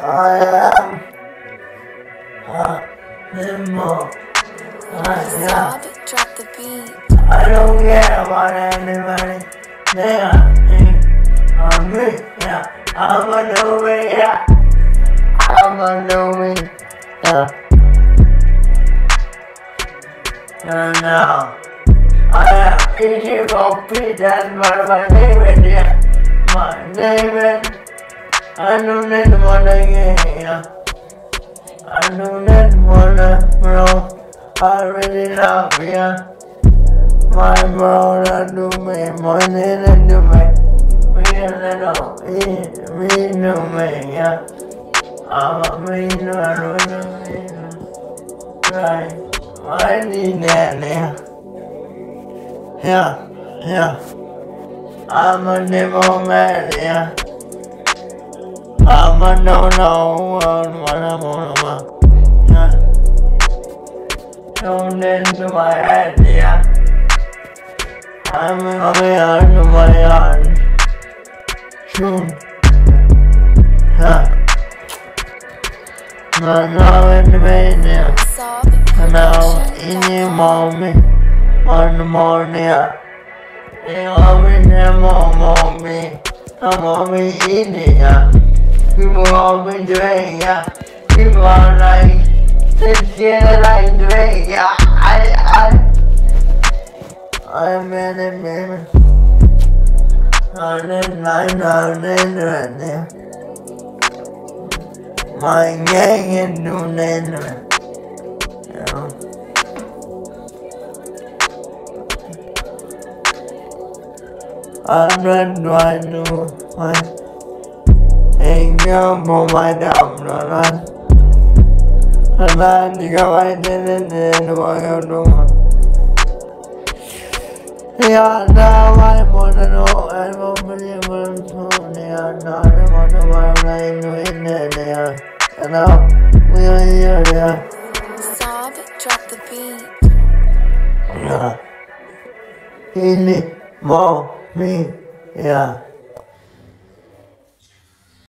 I am a. I am. Drop the beat. I don't care about anybody. They are me. I'm me. Yeah. I'm a new me. Yeah. I'm a new me. Yeah. And now I am coffee. That's what my name is. Yeah. My name is. I don't need money. Yeah. I don't need money, bro. I really you. My brother do me, money and do me. We little, me do me, yeah. I'm a me do me, right. I need that, yeah. Yeah, yeah. I'm a devil man, yeah. I'm a no no on, yeah. Don't into my head, yeah. I'm coming of my heart. Soon. I'm not in the mania. And now in the moment. On the morning. They always have on me. I'm on me eating. Yeah. People always doing. Yeah. People are like. They feel like doing. Yeah. I. I. I'm in a minute. I'm in line, I'm in right now. My gang is doing it. You. I'm not trying to hang up on my dumb run. And I think I didn't end what you're doing. Yeah, now I wanna know I won't believe what I'm told. Yeah, now I wanna know what I'm doing there. Yeah, and now we are here. Yeah, Sob, drop the beat. yeah. Need more me. Yeah.